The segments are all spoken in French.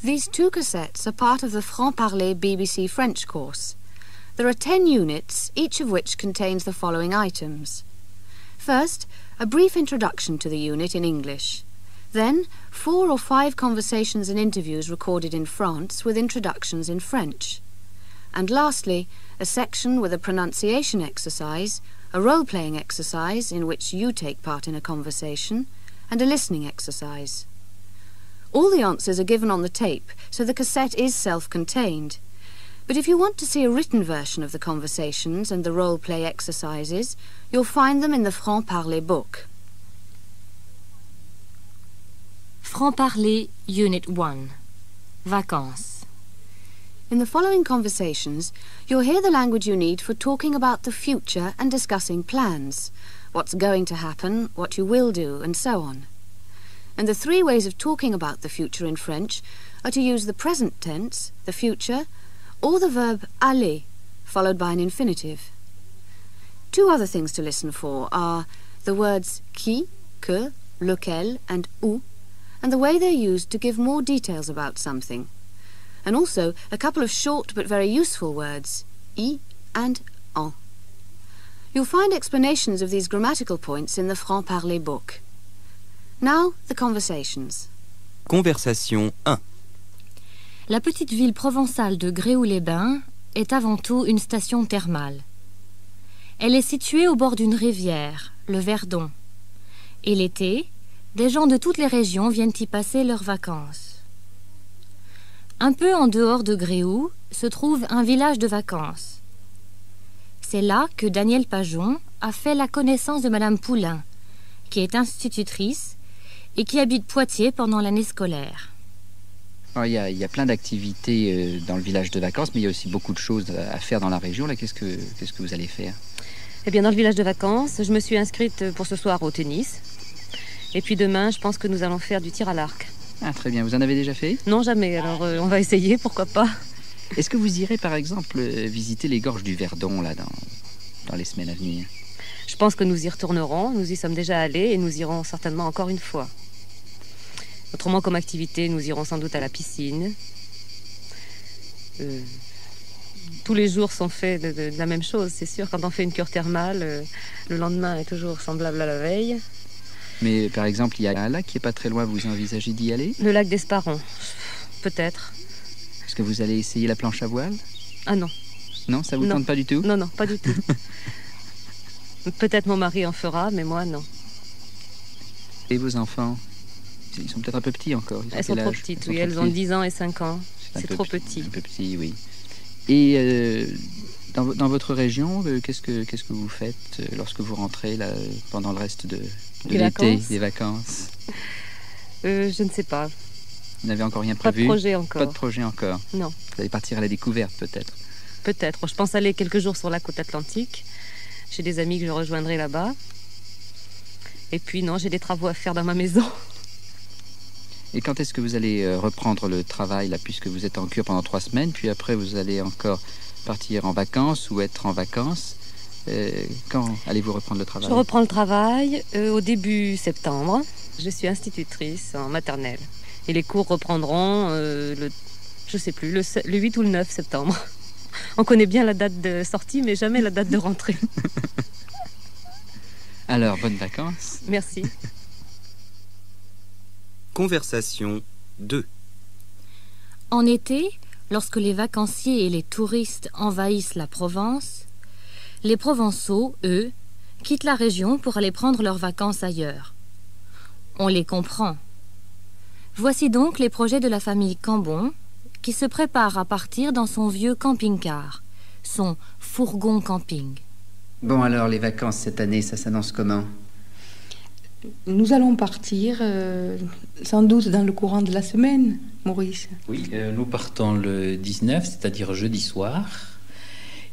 These two cassettes are part of the Franc-Parler BBC French course. There are ten units, each of which contains the following items. First, a brief introduction to the unit in English. Then, four or five conversations and interviews recorded in France with introductions in French. And lastly, a section with a pronunciation exercise, a role-playing exercise in which you take part in a conversation, and a listening exercise. All the answers are given on the tape, so the cassette is self-contained. But if you want to see a written version of the conversations and the role-play exercises, you'll find them in the Franc-Parler book. Franc-Parler, Unit 1. Vacances. In the following conversations, you'll hear the language you need for talking about the future and discussing plans, what's going to happen, what you will do, and so on. And the three ways of talking about the future in French are to use the present tense, the future, or the verb aller, followed by an infinitive. Two other things to listen for are the words qui, que, lequel, and où, and the way they're used to give more details about something. And also a couple of short but very useful words, i and en. You'll find explanations of these grammatical points in the Franc-Parler book. Now, the conversations. Conversation 1. La petite ville provençale de Gréoux-les-Bains est avant tout une station thermale. Elle est située au bord d'une rivière, le Verdon. Et l'été, des gens de toutes les régions viennent y passer leurs vacances. Un peu en dehors de Gréoux se trouve un village de vacances. C'est là que Daniel Pajon a fait la connaissance de Madame Poulain, qui est institutrice et qui habite Poitiers pendant l'année scolaire. Alors, il, y a, il y a plein d'activités euh, dans le village de vacances, mais il y a aussi beaucoup de choses à faire dans la région. Là, qu'est-ce que, qu'est-ce que vous allez faire? Eh bien, dans le village de vacances, je me suis inscrite pour ce soir au tennis. Et puis demain, je pense que nous allons faire du tir à l'arc. Ah, très bien. Vous en avez déjà fait? Non, jamais. Alors, euh, on va essayer, pourquoi pas. Est-ce que vous irez, par exemple, euh, visiter les gorges du Verdon, là, dans, dans les semaines à venir? Je pense que nous y retournerons. Nous y sommes déjà allés et nous irons certainement encore une fois. Autrement, comme activité, nous irons sans doute à la piscine. Euh, tous les jours sont faits de, de- de la même chose, c'est sûr. Quand on fait une cure thermale, euh, le lendemain est toujours semblable à la veille. Mais par exemple, il y a un lac qui est pas très loin. Vous envisagez d'y aller? Le lac d'Esparon, peut-être. Est-ce que vous allez essayer la planche à voile? Ah non, Non, ça vous Non. tente pas du tout? Non, non, pas du tout. peut-être mon mari en fera, mais moi non. Et vos enfants? Ils sont peut-être un peu petits encore. Ils Elles sont trop petites, oui, trop elles ont petits 10 ans et 5 ans. C'est trop petit-. Un peu petit, oui. Et euh, dans, dans votre région, euh, qu'est-ce que qu'est-ce que vous faites euh, lorsque vous rentrez là pendant le reste de, de l'été, des vacances? Euh, je ne sais pas, Vous n'avez encore rien pas de prévu? projet Pas encore. de projet encore. Non. Vous allez partir à la découverte peut-être? Peut-être. Je pense aller quelques jours sur la côte atlantique. J'ai des amis que je rejoindrai là-bas. Et puis non, j'ai des travaux à faire dans ma maison. Et quand est-ce que vous allez euh, reprendre le travail là, puisque vous êtes en cure pendant trois semaines, puis après vous allez encore partir en vacances ou être en vacances Euh, Quand allez-vous reprendre le travail? Je reprends le travail euh, au début septembre. Je suis institutrice en maternelle. Et les cours reprendront euh, le, je sais plus, le, le 8 ou le 9 septembre. On connaît bien la date de sortie, mais jamais la date de rentrée. Alors, bonnes vacances. Merci. Conversation 2. En été, lorsque les vacanciers et les touristes envahissent la Provence, les Provençaux, eux, quittent la région pour aller prendre leurs vacances ailleurs. On les comprend. Voici donc les projets de la famille Cambon, qui se prépare à partir dans son vieux camping-car, son fourgon camping. Bon alors, les vacances cette année, ça s'annonce comment? Nous allons partir euh, sans doute dans le courant de la semaine, Maurice. Oui, euh, nous partons le 19, c'est-à-dire jeudi soir.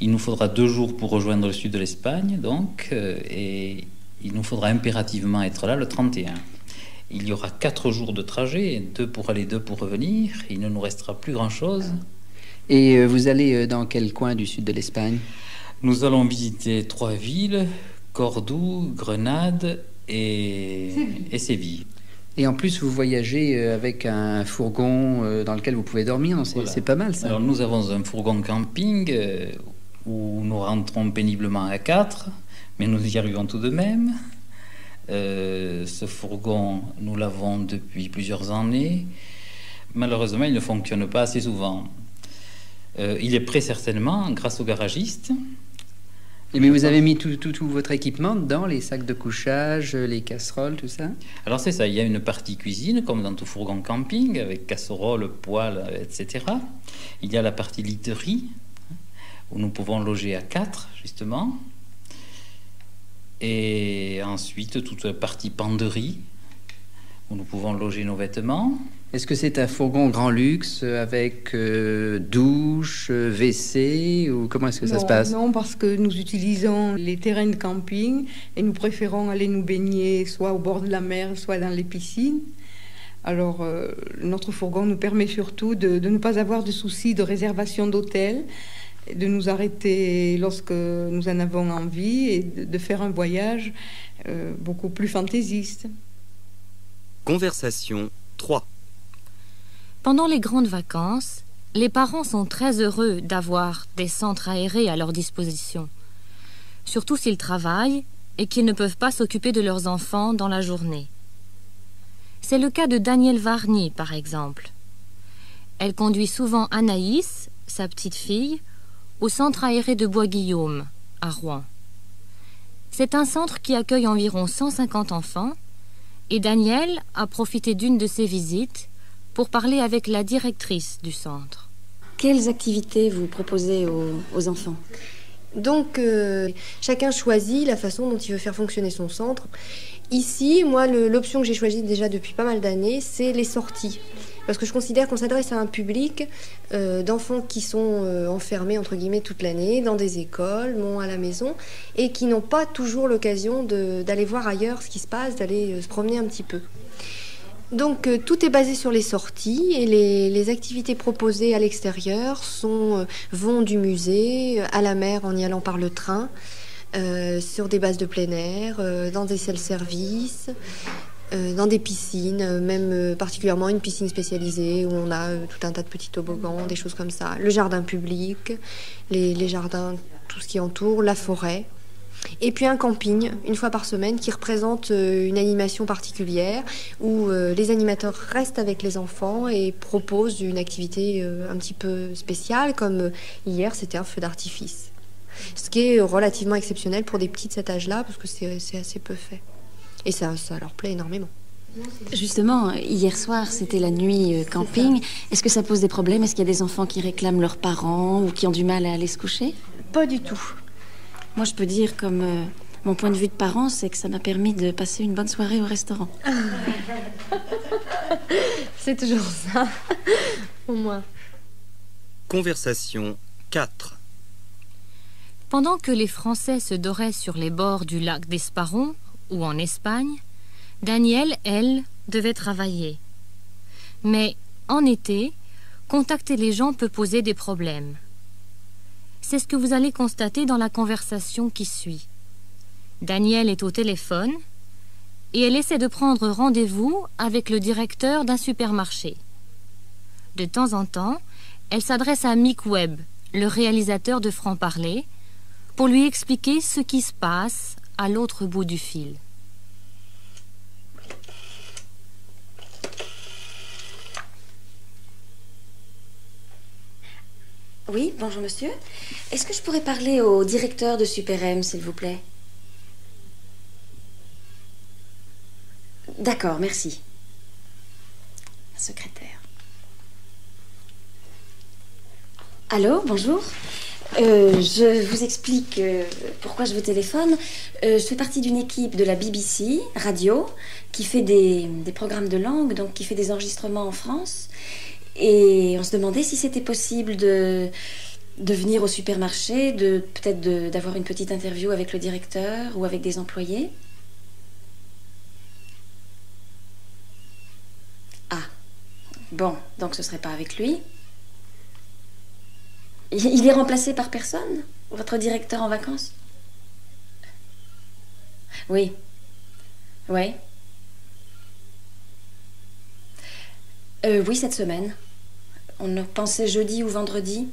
Il nous faudra deux jours pour rejoindre le sud de l'Espagne, donc, euh, et il nous faudra impérativement être là le 31. Il y aura quatre jours de trajet, deux pour aller, deux pour revenir. Il ne nous restera plus grand-chose. Et euh, vous allez euh, dans quel coin du sud de l'Espagne? Nous allons visiter trois villes, Cordoue, Grenade et, et Séville. Et en plus, vous voyagez euh, avec un fourgon euh, dans lequel vous pouvez dormir. C'est Voilà. pas mal ça. Alors nous avons un fourgon camping euh, où nous rentrons péniblement à quatre, mais nous y arrivons tout de même. Euh, ce fourgon, nous l'avons depuis plusieurs années. Malheureusement, il ne fonctionne pas assez souvent. Euh, il est prêt certainement grâce au garagiste. Mais vous avez mis tout, votre équipement dedans, les sacs de couchage, les casseroles, tout ça Alors c'est ça, il y a une partie cuisine, comme dans tout fourgon camping, avec casserole, poêle, etc. Il y a la partie literie, où nous pouvons loger à quatre, justement. Et ensuite, toute la partie penderie, où nous pouvons loger nos vêtements. Est-ce que c'est un fourgon grand luxe euh, avec euh, douche, euh, WC ou comment est-ce que ça non, se passe? Non, parce que nous utilisons les terrains de camping et nous préférons aller nous baigner soit au bord de la mer, soit dans les piscines. Alors, euh, notre fourgon nous permet surtout de, de ne pas avoir de soucis de réservation d'hôtel, de nous arrêter lorsque nous en avons envie et de, de faire un voyage euh, beaucoup plus fantaisiste. Conversation 3. Pendant les grandes vacances, les parents sont très heureux d'avoir des centres aérés à leur disposition, surtout s'ils travaillent et qu'ils ne peuvent pas s'occuper de leurs enfants dans la journée. C'est le cas de Danielle Varny, par exemple. Elle conduit souvent Anaïs, sa petite fille, au centre aéré de Bois-Guillaume, à Rouen. C'est un centre qui accueille environ 150 enfants et Danielle a profité d'une de ses visites pour parler avec la directrice du centre. Quelles activités vous proposez aux, aux enfants? Donc, euh, chacun choisit la façon dont il veut faire fonctionner son centre. Ici, moi, l'option que j'ai choisie déjà depuis pas mal d'années, c'est les sorties. Parce que je considère qu'on s'adresse à un public euh, d'enfants qui sont euh, enfermés, entre guillemets, toute l'année, dans des écoles, non à la maison, et qui n'ont pas toujours l'occasion d'aller voir ailleurs ce qui se passe, d'aller se promener un petit peu. Donc euh, tout est basé sur les sorties et les, activités proposées à l'extérieur euh, vont du musée euh, à la mer en y allant par le train, sur des bases de plein air, dans des self-service, dans des piscines, même particulièrement une piscine spécialisée où on a tout un tas de petits toboggans, des choses comme ça, le jardin public, les jardins, tout ce qui entoure, la forêt. Et puis un camping, une fois par semaine, qui représente euh, une animation particulière, où euh, les animateurs restent avec les enfants et proposent une activité euh, un petit peu spéciale, comme hier, c'était un feu d'artifice. Ce qui est relativement exceptionnel pour des petits de cet âge-là, parce que c'est assez peu fait. Et ça, ça leur plaît énormément. Justement, hier soir, c'était la nuit camping. Est-ce que ça pose des problèmes? Est-ce qu'il y a des enfants qui réclament leurs parents ou qui ont du mal à aller se coucher? Pas du tout. Moi, je peux dire, comme euh, mon point de vue de parent, c'est que ça m'a permis de passer une bonne soirée au restaurant. C'est toujours ça, au moins. Conversation 4. Pendant que les Français se doraient sur les bords du lac d'Esparon ou en Espagne, Danielle, elle, devait travailler. Mais en été, contacter les gens peut poser des problèmes. C'est ce que vous allez constater dans la conversation qui suit. Danielle est au téléphone et elle essaie de prendre rendez-vous avec le directeur d'un supermarché. De temps en temps, elle s'adresse à Mick Webb, le réalisateur de Franc-Parler, pour lui expliquer ce qui se passe à l'autre bout du fil. Oui, bonjour monsieur. Est-ce que je pourrais parler au directeur de Super s'il vous plaît? D'accord, merci. Secrétaire. Allô, bonjour. Euh, je vous explique euh, pourquoi je vous téléphone. Euh, je fais partie d'une équipe de la BBC Radio qui fait des programmes de langue, donc qui fait des enregistrements en France. Et on se demandait si c'était possible de, de venir au supermarché, de peut-être d'avoir une petite interview avec le directeur ou avec des employés. Ah, bon, donc ce serait pas avec lui. Il il est remplacé par personne? Votre directeur en vacances? Oui. Oui. Euh, oui, cette semaine. On pensait jeudi ou vendredi.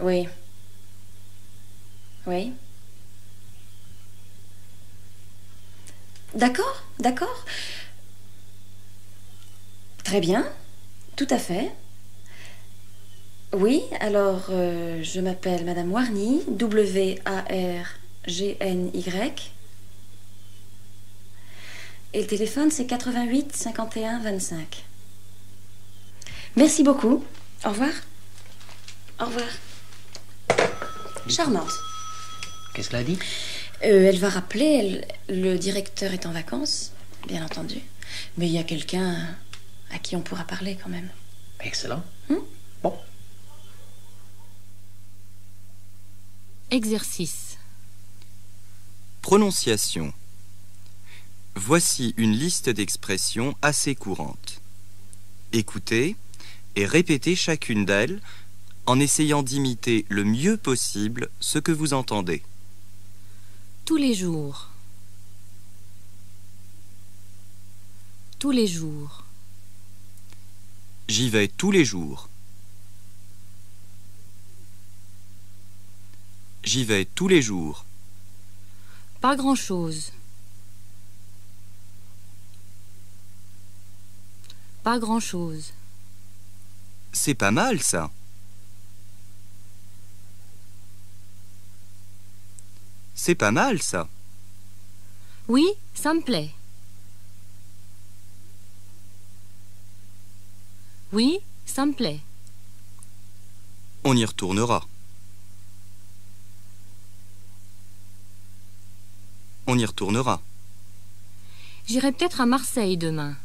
Oui. Oui. D'accord, d'accord. Très bien, tout à fait. Oui, alors euh, je m'appelle Madame Warny, W-A-R-G-N-Y. Et le téléphone, c'est 88 51 25. Merci beaucoup. Au revoir. Au revoir. Charmante. Qu'est-ce qu'elle a dit? Euh, elle va rappeler, elle- le directeur est en vacances, bien entendu. Mais il y a quelqu'un à qui on pourra parler quand même. Excellent. Exercice. Prononciation. Voici une liste d'expressions assez courantes. Écoutez et répétez chacune d'elles en essayant d'imiter le mieux possible ce que vous entendez. Tous les jours. Tous les jours. J'y vais tous les jours. J'y vais tous les jours. Pas grand-chose. Pas grand-chose. C'est pas mal ça. C'est pas mal ça. Oui, ça me plaît. Oui, ça me plaît. On y retournera. On y retournera. J'irai peut-être à Marseille demain.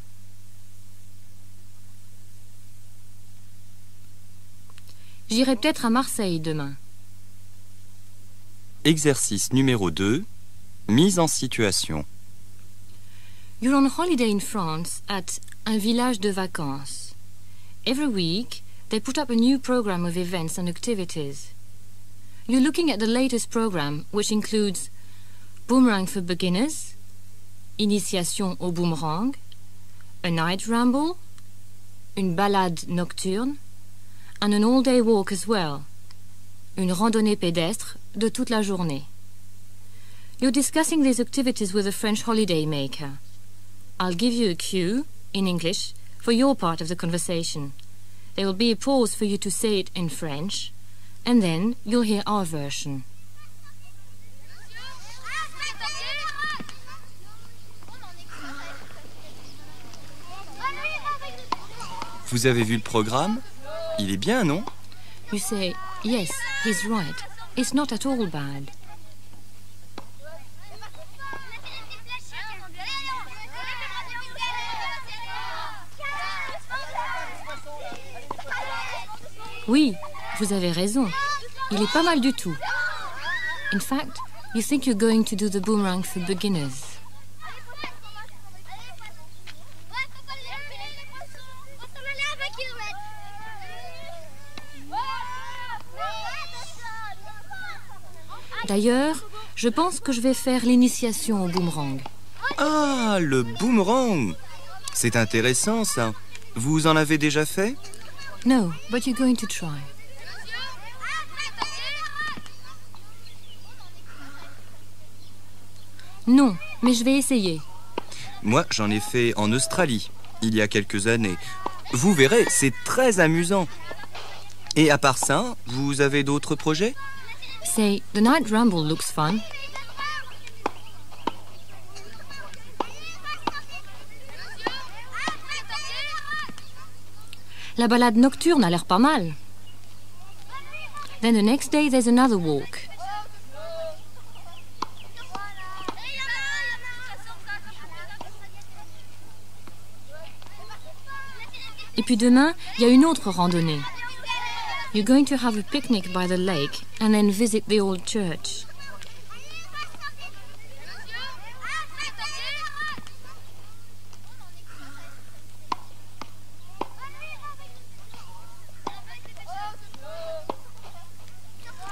J'irai peut-être à Marseille demain. Exercice numéro 2. Mise en situation. You're on holiday in France at un village de vacances. Every week, they put up a new program of events and activities. You're looking at the latest program, which includes Boomerang for Beginners, Initiation au boomerang, a night ramble, une balade nocturne, and an all-day walk as well, une randonnée pédestre de toute la journée. You're discussing these activities with a French holiday maker. I'll give you a cue, in English, for your part of the conversation. There will be a pause for you to say it in French, and then you'll hear our version. Vous avez vu le programme Il est bien, non? You say, Yes, he's right. It's not at all bad. Oui, vous avez raison. Il est pas mal du tout. In fact, you think you're going to do the boomerang for beginners. D'ailleurs, je pense que je vais faire l'initiation au boomerang. Ah, le boomerang C'est intéressant ça. Vous en avez déjà fait? No, but you're going to try. Non, mais je vais essayer. Moi, j'en ai fait en Australie, il y a quelques années. Vous verrez, c'est très amusant. Et à part ça, vous avez d'autres projets? Say, the night ramble looks fun. La balade nocturne a l'air pas mal. Then the next day there's another walk. Et puis demain, il y a une autre randonnée. You're going to have a picnic by the lake and then visit the old church.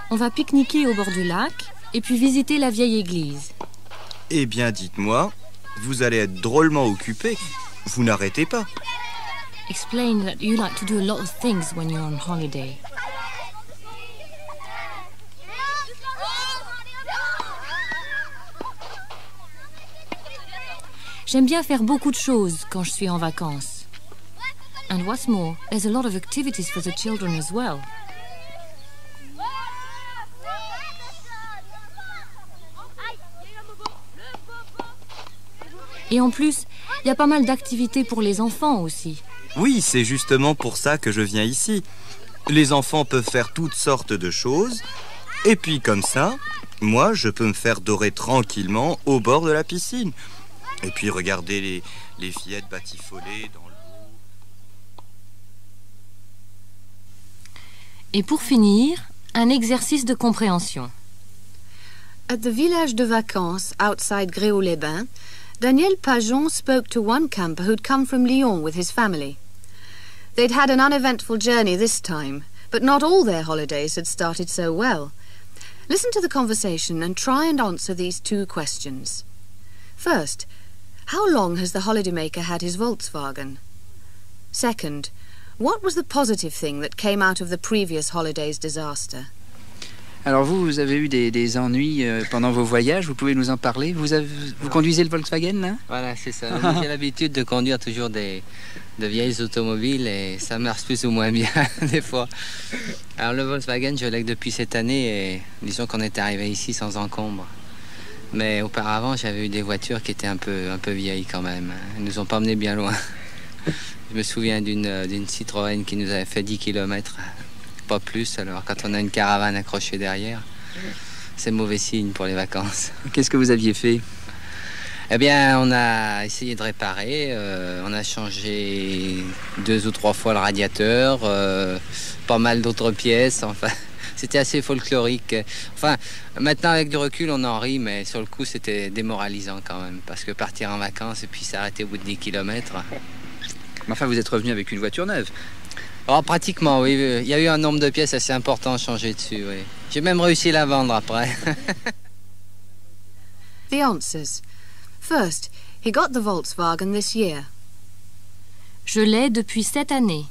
On va pique-niquer au bord du lac et puis visiter la vieille église. Eh bien, dites-moi, vous allez être drôlement occupé. Vous n'arrêtez pas. Explain that you like to do a lot of things when you're on holiday. J'aime bien faire beaucoup de choses quand je suis en vacances. And what's more, there's a lot of activities for the children as well. Et en plus, il y a pas mal d'activités pour les enfants aussi. Oui, c'est justement pour ça que je viens ici. Les enfants peuvent faire toutes sortes de choses. Et puis comme ça, moi, je peux me faire dorer tranquillement au bord de la piscine. Et puis regarder les, les fillettes batifolées dans l'eau. Et pour finir, un exercice de compréhension. At the village de vacances outside Gréoux-les-Bains, Daniel Pajon spoke to one camper who'd come from Lyon with his family. They'd had an uneventful journey this time, but not all their holidays had started so well. Listen to the conversation and try and answer these two questions. First, how long has the holidaymaker had his Volkswagen? Second, what was the positive thing that came out of the previous holiday's disaster? Alors vous, vous avez eu des, des ennuis euh, pendant vos voyages, vous pouvez nous en parler vous, vous conduisez le Volkswagen là? Voilà, c'est ça. J'ai l'habitude de conduire toujours des, de vieilles automobiles et ça marche plus ou moins bien des fois. Alors le Volkswagen, je l'ai depuis cette année et disons qu'on est arrivé ici sans encombre. Mais auparavant, j'avais eu des voitures qui étaient un peu, un peu vieilles quand même. Elles nous ont pas emmenés bien loin. Je me souviens d'une d'une Citroën qui nous avait fait 10 km, pas plus. Alors quand on a une caravane accrochée derrière, c'est mauvais signe pour les vacances. Qu'est-ce que vous aviez fait? Eh bien, on a essayé de réparer. euh, on a changé deux ou trois fois le radiateur, euh, pas mal d'autres pièces. Enfin, c'était assez folklorique. Enfin, maintenant avec du recul, on en rit, mais sur le coup, c'était démoralisant quand même, parce que partir en vacances et puis s'arrêter au bout de 10 kilomètres. Enfin, vous êtes revenu avec une voiture neuve. Oh, pratiquement, oui. Il y a eu un nombre de pièces assez important à changer dessus, oui. J'ai même réussi à la vendre après. The answers. First, he got the Volkswagen this year. Je l'ai depuis cette année.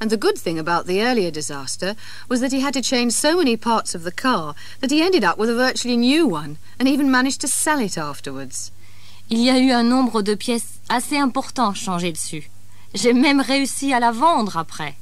And the good thing about the earlier disaster was that he had to change so many parts of the car that he ended up with a virtually new one and even managed to sell it afterwards. Il y a eu un nombre de pièces assez important changées dessus. J'ai même réussi à la vendre après.